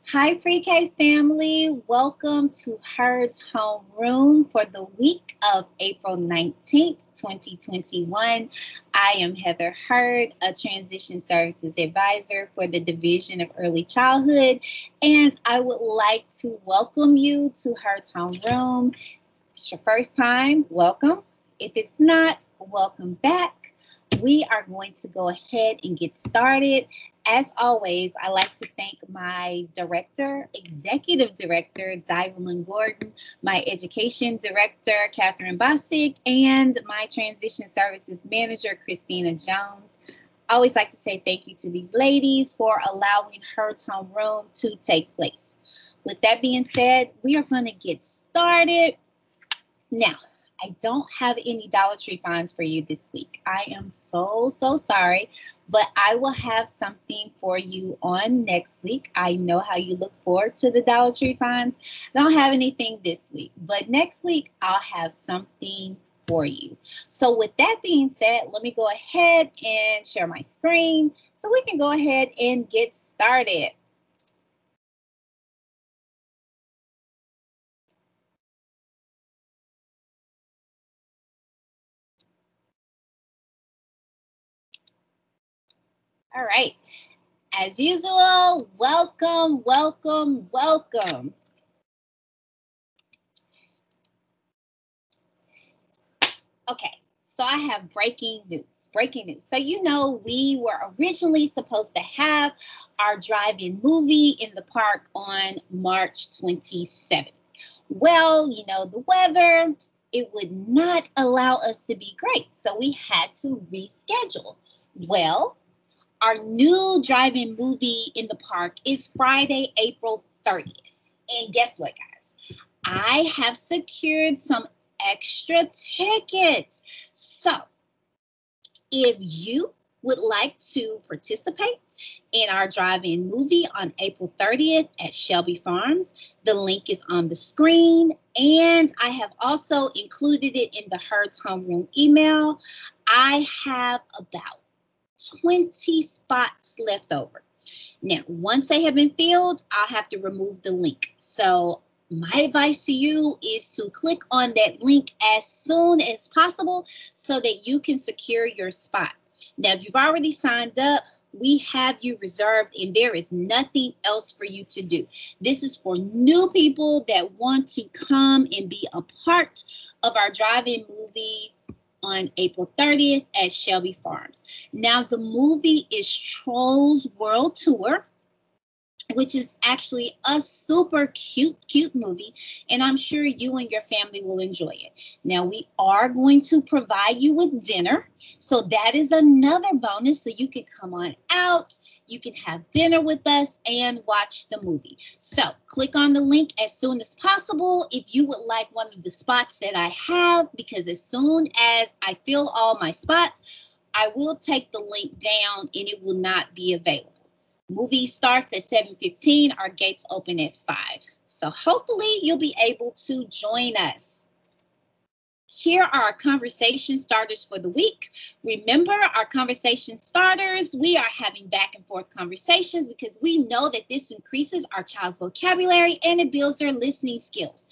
Hi, pre-K family. Welcome to Heard's Homeroom for the week of April 19th, 2021. I am Heather Heard, a transition services advisor for the Division of Early Childhood, and I would like to welcome you to Heard's Homeroom. If it's your first time, welcome. If it's not, welcome back. We are going to go ahead and get started as always, I like to thank my director, executive director, Divalyn Gordon, my education director, Catherine Bosick, and my transition services manager, Christina Jones. I always like to say thank you to these ladies for allowing Heard's Homeroom to take place. With that being said, we are going to get started. Now, I don't have any Dollar Tree finds for you this week. I am so, so sorry, but I will have something for you on next week. I know how you look forward to the Dollar Tree finds. I don't have anything this week, but next week I'll have something for you. So with that being said, let me go ahead and share my screen so we can go ahead and get started. All right. As usual, welcome, welcome, welcome. Okay, so I have breaking news. Breaking news. So, you know, we were originally supposed to have our drive in movie in the park on March 27th. Well, you know, the weather, it would not allow us to be great. So, we had to reschedule. Well, our new drive-in movie in the park is Friday, April 30th. And guess what, guys? I have secured some extra tickets. So, if you would like to participate in our drive-in movie on April 30th at Shelby Farms, the link is on the screen. And I have also included it in the Heard's Homeroom email. I have about 20 spots left over. Now, once they have been filled, I'll have to remove the link. So my advice to you is to click on that link as soon as possible so that you can secure your spot. Now, if you've already signed up, we have you reserved and there is nothing else for you to do. This is for new people that want to come and be a part of our drive-in movie on April 30th at Shelby Farms. Now, the movie is Trolls World Tour which is actually a super cute, cute movie. And I'm sure you and your family will enjoy it. Now, we are going to provide you with dinner. So that is another bonus. So you can come on out, you can have dinner with us and watch the movie. So click on the link as soon as possible if you would like one of the spots that I have, because as soon as I fill all my spots, I will take the link down and it will not be available. Movie starts at 7.15. Our gates open at 5. So hopefully you'll be able to join us. Here are our conversation starters for the week. Remember our conversation starters, we are having back and forth conversations because we know that this increases our child's vocabulary and it builds their listening skills.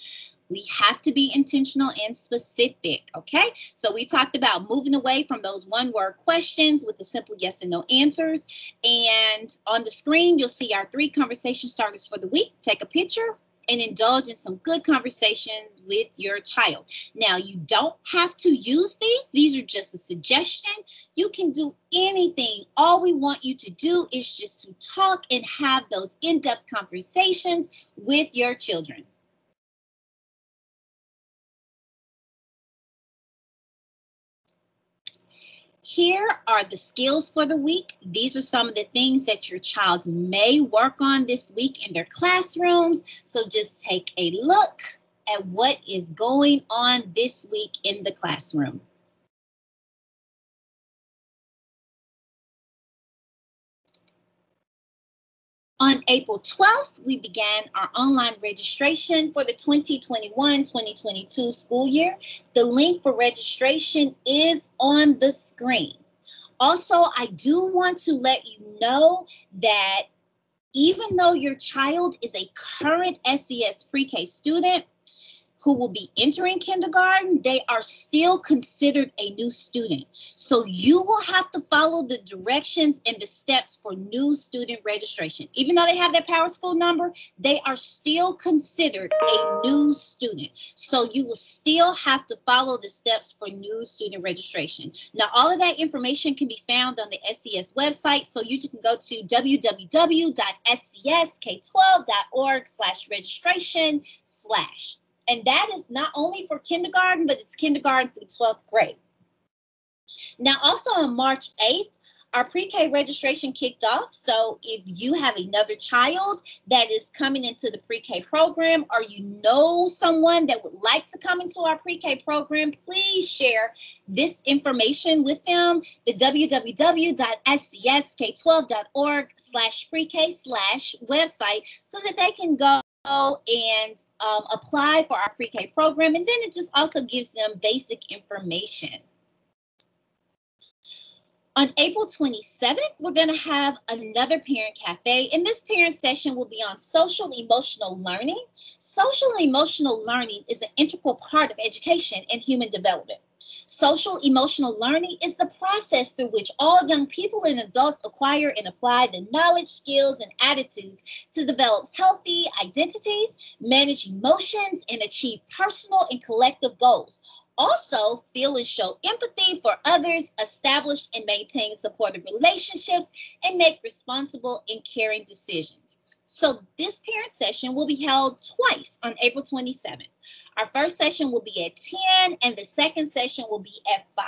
We have to be intentional and specific, okay? So we talked about moving away from those one word questions with the simple yes and no answers. And on the screen, you'll see our three conversation starters for the week. Take a picture, and indulge in some good conversations with your child. Now, you don't have to use these, these are just a suggestion. You can do anything. All we want you to do is just to talk and have those in depth conversations with your children. Here are the skills for the week. These are some of the things that your child may work on this week in their classrooms. So just take a look at what is going on this week in the classroom. On April 12th, we began our online registration for the 2021-2022 school year. The link for registration is on the screen. Also, I do want to let you know that even though your child is a current SCS pre-K student, who will be entering kindergarten, they are still considered a new student. So you will have to follow the directions and the steps for new student registration. Even though they have their power school number, they are still considered a new student. So you will still have to follow the steps for new student registration. Now, all of that information can be found on the SCS website. So you can go to www.scsk12.org slash registration slash. And that is not only for kindergarten, but it's kindergarten through 12th grade. Now, also on March 8th, our pre-K registration kicked off. So if you have another child that is coming into the pre-K program or you know someone that would like to come into our pre-K program, please share this information with them, the www.scsk12.org slash pre-K slash website so that they can go and um, apply for our pre-K program. And then it just also gives them basic information. On April 27th, we're going to have another parent cafe, and this parent session will be on social emotional learning. Social emotional learning is an integral part of education and human development. Social emotional learning is the process through which all young people and adults acquire and apply the knowledge, skills, and attitudes to develop healthy identities, manage emotions, and achieve personal and collective goals. Also, feel and show empathy for others, establish and maintain supportive relationships, and make responsible and caring decisions. So this parent session will be held twice on April 27th. Our first session will be at 10 and the second session will be at 5.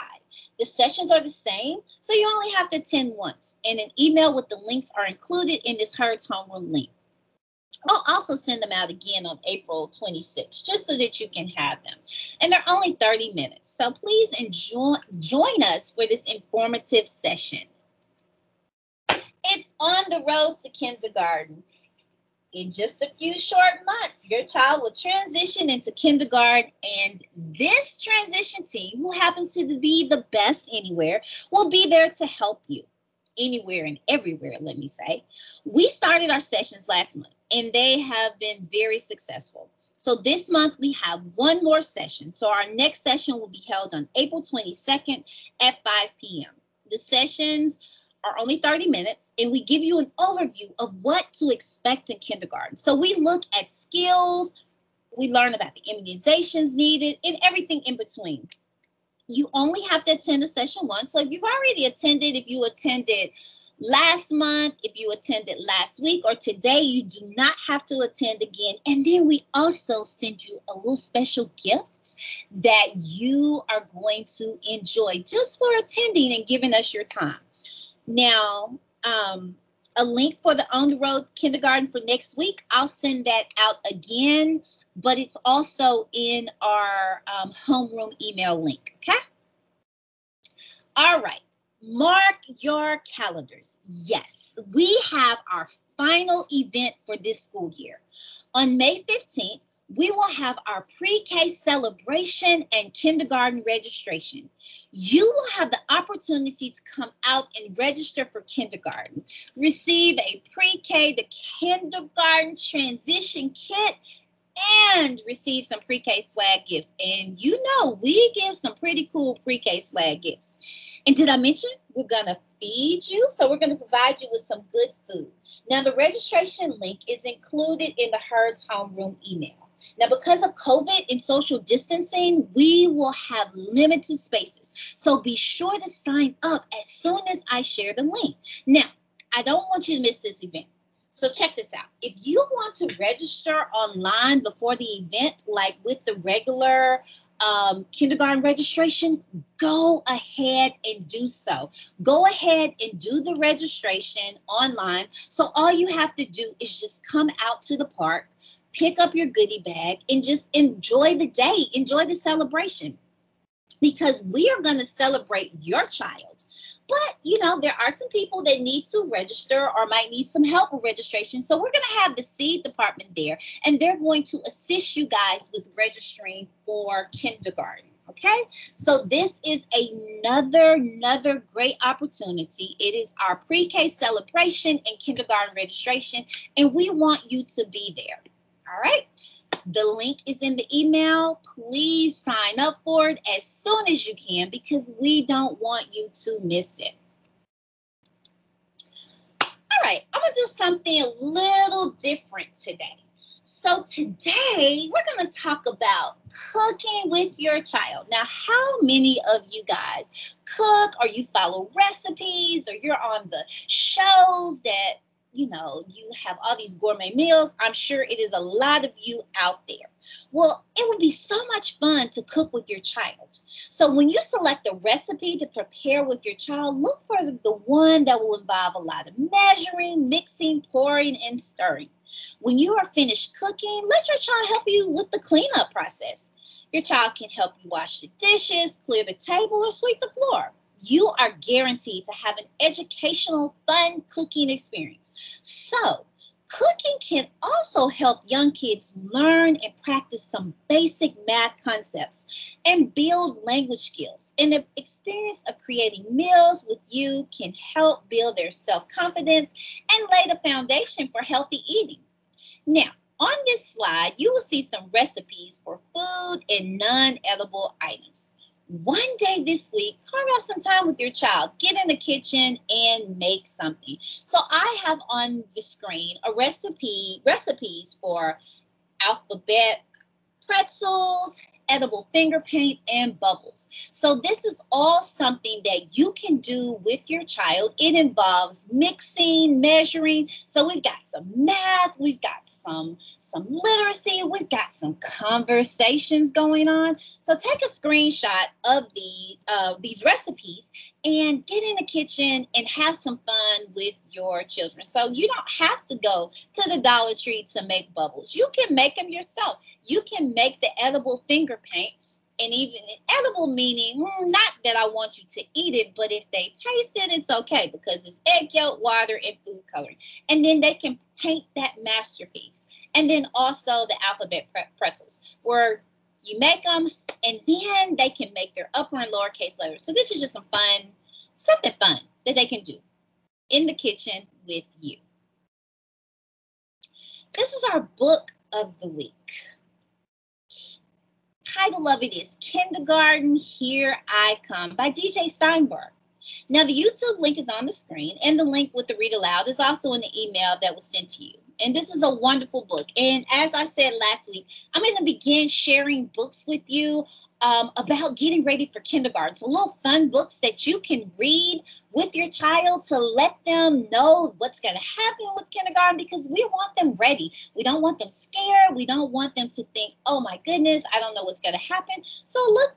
The sessions are the same, so you only have to attend once. And an email with the links are included in this Heard's Homeroom link. I'll also send them out again on April 26th, just so that you can have them. And they're only 30 minutes. So please enjoy join us for this informative session. It's on the road to kindergarten in just a few short months, your child will transition into kindergarten, and this transition team, who happens to be the best anywhere, will be there to help you anywhere and everywhere, let me say. We started our sessions last month, and they have been very successful. So this month we have one more session. So our next session will be held on April 22nd at 5 p.m. The sessions are only 30 minutes and we give you an overview of what to expect in kindergarten. So we look at skills, we learn about the immunizations needed and everything in between. You only have to attend a session once. So if you've already attended, if you attended last month, if you attended last week or today, you do not have to attend again. And then we also send you a little special gift that you are going to enjoy just for attending and giving us your time. Now, um, a link for the on the road kindergarten for next week, I'll send that out again, but it's also in our um, homeroom email link. Okay. All right. Mark your calendars. Yes, we have our final event for this school year. On May 15th, we will have our pre-K celebration and kindergarten registration. You will have the opportunity to come out and register for kindergarten, receive a pre-K to kindergarten transition kit, and receive some pre-K swag gifts. And you know, we give some pretty cool pre-K swag gifts. And did I mention we're going to feed you? So we're going to provide you with some good food. Now, the registration link is included in the Heard's Homeroom email. Now, because of COVID and social distancing, we will have limited spaces. So be sure to sign up as soon as I share the link. Now, I don't want you to miss this event. So check this out. If you want to register online before the event, like with the regular um, kindergarten registration, go ahead and do so. Go ahead and do the registration online. So all you have to do is just come out to the park, pick up your goodie bag and just enjoy the day, enjoy the celebration. Because we are going to celebrate your child. But, you know, there are some people that need to register or might need some help with registration. So we're going to have the seed department there, and they're going to assist you guys with registering for kindergarten. Okay, so this is another another great opportunity. It is our pre-K celebration and kindergarten registration, and we want you to be there. All right. The link is in the email. Please sign up for it as soon as you can because we don't want you to miss it. All right, I'm gonna do something a little different today. So today we're going to talk about cooking with your child. Now, how many of you guys cook or you follow recipes or you're on the shows that you know, you have all these gourmet meals. I'm sure it is a lot of you out there. Well, it would be so much fun to cook with your child. So when you select a recipe to prepare with your child, look for the one that will involve a lot of measuring, mixing, pouring, and stirring. When you are finished cooking, let your child help you with the cleanup process. Your child can help you wash the dishes, clear the table, or sweep the floor you are guaranteed to have an educational, fun cooking experience. So, cooking can also help young kids learn and practice some basic math concepts and build language skills. And the experience of creating meals with you can help build their self confidence and lay the foundation for healthy eating. Now, on this slide, you will see some recipes for food and non edible items one day this week, carve out some time with your child. Get in the kitchen and make something. So I have on the screen a recipe, recipes for alphabet pretzels, edible finger paint, and bubbles. So this is all something that you can do with your child. It involves mixing, measuring. So we've got some math, we've got some some literacy, we've got some conversations going on. So take a screenshot of the uh, these recipes and get in the kitchen and have some fun with your children. So you don't have to go to the Dollar Tree to make bubbles. You can make them yourself. You can make the edible finger paint and even edible meaning mm, not that I want you to eat it, but if they taste it, it's okay because it's egg yolk, water, and food coloring. And then they can paint that masterpiece. And then also the alphabet pretzels, where you make them and then they can make their upper and lowercase letters. So this is just some fun, something fun that they can do in the kitchen with you. This is our book of the week. Title of it is Kindergarten Here I Come by DJ Steinberg. Now, the YouTube link is on the screen, and the link with the read aloud is also in the email that was sent to you. And this is a wonderful book. And as I said last week, I'm going to begin sharing books with you um, about getting ready for kindergarten. So, little fun books that you can read with your child to let them know what's going to happen with kindergarten because we want them ready. We don't want them scared. We don't want them to think, oh my goodness, I don't know what's going to happen. So, look,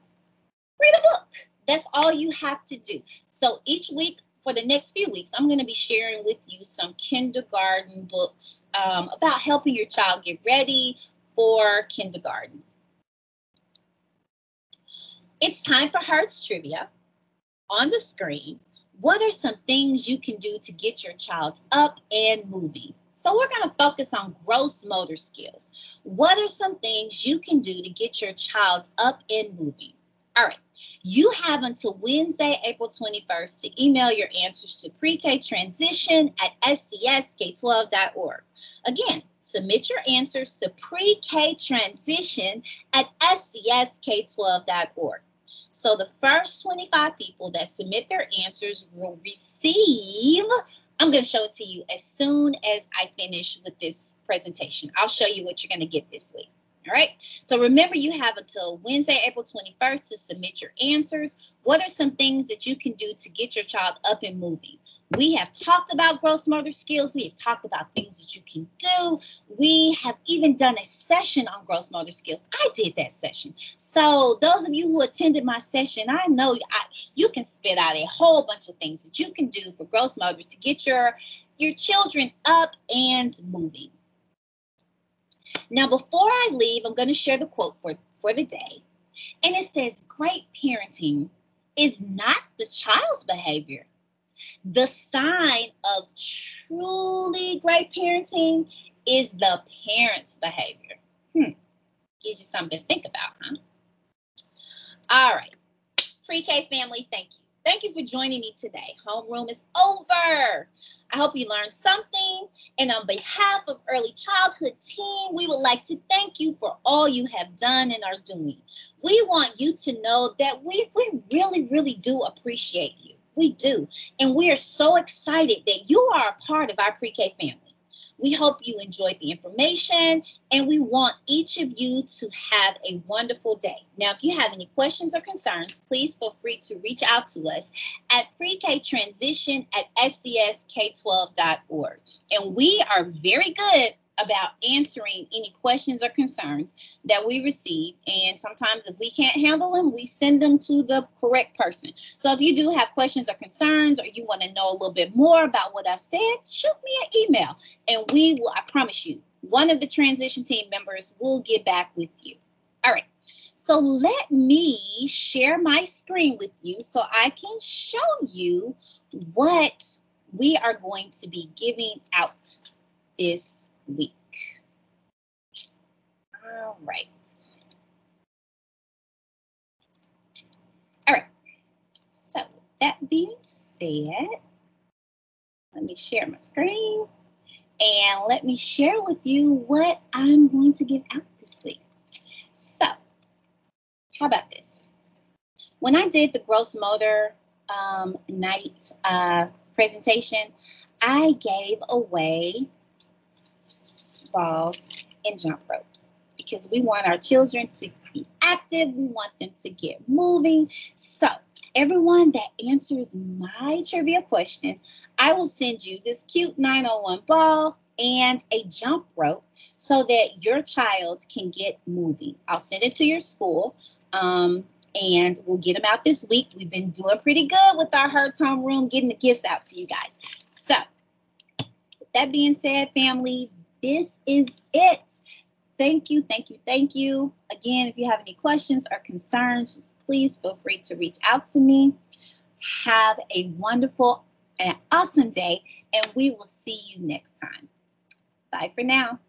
read a book. That's all you have to do. So, each week, for the next few weeks, I'm going to be sharing with you some kindergarten books um, about helping your child get ready for kindergarten. It's time for Heard's Trivia. On the screen, what are some things you can do to get your child up and moving? So we're going to focus on gross motor skills. What are some things you can do to get your child up and moving? All right. You have until Wednesday, April 21st to email your answers to pre-K transition at scsk12.org. Again, submit your answers to pre-K transition at scsk12.org. So the first 25 people that submit their answers will receive I'm going to show it to you as soon as I finish with this presentation. I'll show you what you're going to get this week. All right. So remember, you have until Wednesday, April 21st to submit your answers. What are some things that you can do to get your child up and moving? We have talked about gross motor skills. We have talked about things that you can do. We have even done a session on gross motor skills. I did that session. So those of you who attended my session, I know I, you can spit out a whole bunch of things that you can do for gross motors to get your your children up and moving. Now, before I leave, I'm going to share the quote for, for the day. And it says, Great parenting is not the child's behavior. The sign of truly great parenting is the parent's behavior. Hmm. Gives you something to think about, huh? All right. Pre-K family, thank you. Thank you for joining me today. Homeroom is over. I hope you learned something. And on behalf of Early Childhood Team, we would like to thank you for all you have done and are doing. We want you to know that we, we really, really do appreciate you. We do. And we are so excited that you are a part of our pre-K family. We hope you enjoyed the information and we want each of you to have a wonderful day. Now, if you have any questions or concerns, please feel free to reach out to us at pre-K transition at scs-k12.org. And we are very good about answering any questions or concerns that we receive. And sometimes if we can't handle them, we send them to the correct person. So if you do have questions or concerns, or you want to know a little bit more about what I've said, shoot me an email and we will, I promise you, one of the transition team members will get back with you. All right. So let me share my screen with you so I can show you what we are going to be giving out this week. All right. All right. So that being said, let me share my screen and let me share with you what I'm going to give out this week. So how about this? When I did the gross motor um, night uh, presentation, I gave away balls and jump ropes because we want our children to be active. We want them to get moving. So everyone that answers my trivia question, I will send you this cute 901 ball and a jump rope so that your child can get moving. I'll send it to your school. Um, and we'll get them out this week. We've been doing pretty good with our Heard's homeroom, getting the gifts out to you guys. So, that being said, family, this is it. Thank you, thank you, thank you. Again, if you have any questions or concerns, please feel free to reach out to me. Have a wonderful and awesome day, and we will see you next time. Bye for now.